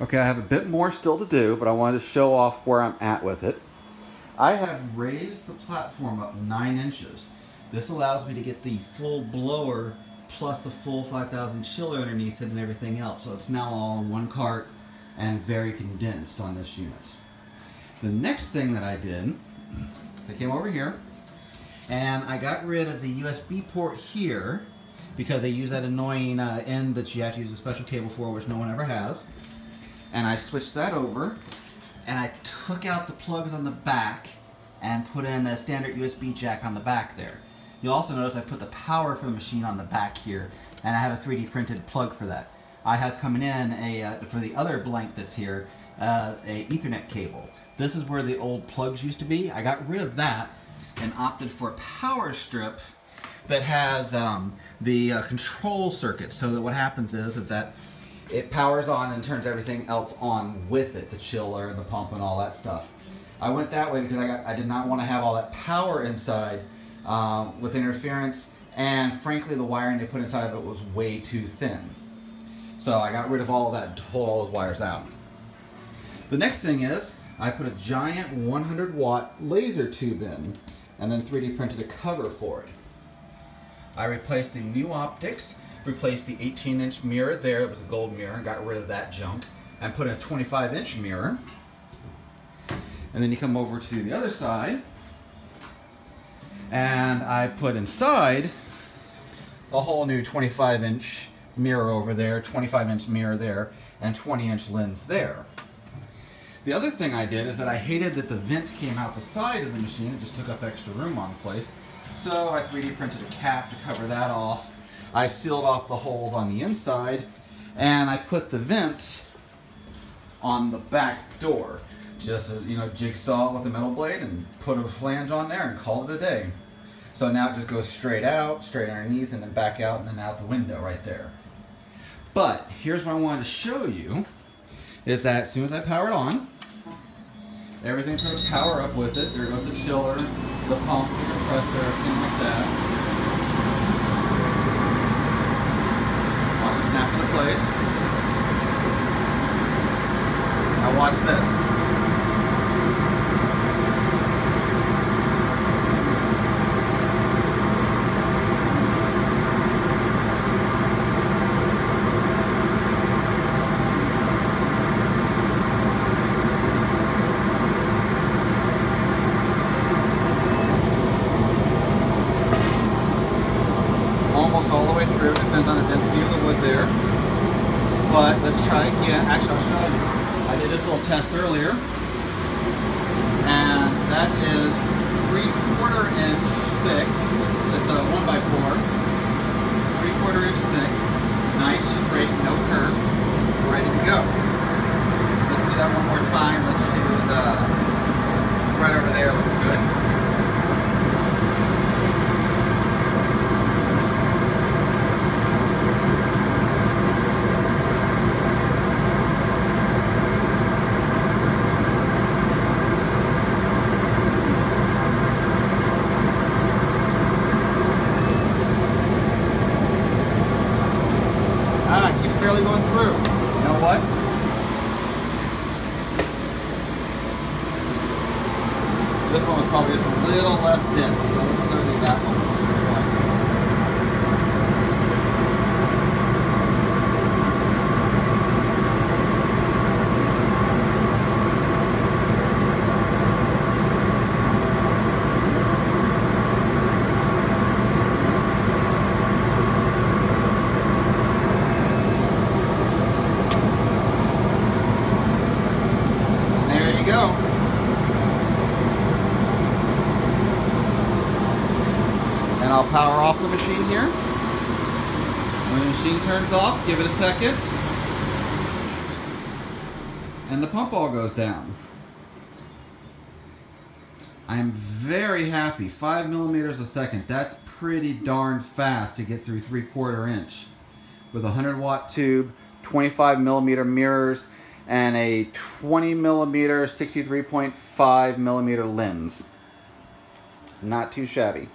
Okay, I have a bit more still to do, but I wanted to show off where I'm at with it. I have raised the platform up nine inches. This allows me to get the full blower plus the full 5000 chiller underneath it and everything else. So it's now all in one cart and very condensed on this unit. The next thing that I did, I came over here and I got rid of the USB port here because they use that annoying uh, end that you have to use a special cable for, which no one ever has. And I switched that over and I took out the plugs on the back and put in a standard USB jack on the back there. You'll also notice I put the power for the machine on the back here and I have a 3D printed plug for that. I have coming in a, uh, for the other blank that's here, uh, a ethernet cable. This is where the old plugs used to be. I got rid of that and opted for a power strip that has um, the uh, control circuit. So that what happens is, is that it powers on and turns everything else on with it, the chiller and the pump and all that stuff. I went that way because I, got, I did not want to have all that power inside uh, with interference and frankly the wiring they put inside of it was way too thin. So I got rid of all of that to pull all those wires out. The next thing is I put a giant 100 watt laser tube in and then 3D printed a cover for it. I replaced the new optics, replaced the 18 inch mirror there, it was a gold mirror, and got rid of that junk, and put in a 25 inch mirror. And then you come over to the other side, and I put inside a whole new 25 inch mirror over there, 25 inch mirror there, and 20 inch lens there. The other thing I did is that I hated that the vent came out the side of the machine. It just took up extra room on the place. So I 3D printed a cap to cover that off. I sealed off the holes on the inside and I put the vent on the back door. Just, you know, jigsaw with a metal blade and put a flange on there and called it a day. So now it just goes straight out, straight underneath, and then back out and then out the window right there. But here's what I wanted to show you is that as soon as I power it on, Everything's going to power up with it. There goes the chiller, the pump, the compressor, everything like that. Watch it snap into place. Now watch this. But let's try again. Actually, I'll show you. I did this little test earlier. And that is three quarter inch thick. It's a one by four. Three quarter inch thick. Nice, straight, no curve. Ready to go. Let's do that one more time. Let's choose uh, right over there. Looks good. Barely going through. You know what? This one was probably just a little less dense, so let's go do that one. And I'll power off the machine here. When the machine turns off, give it a second. And the pump all goes down. I'm very happy. Five millimeters a second. That's pretty darn fast to get through three quarter inch. With a 100 watt tube, 25 millimeter mirrors, and a 20 millimeter 63.5 millimeter lens. Not too shabby.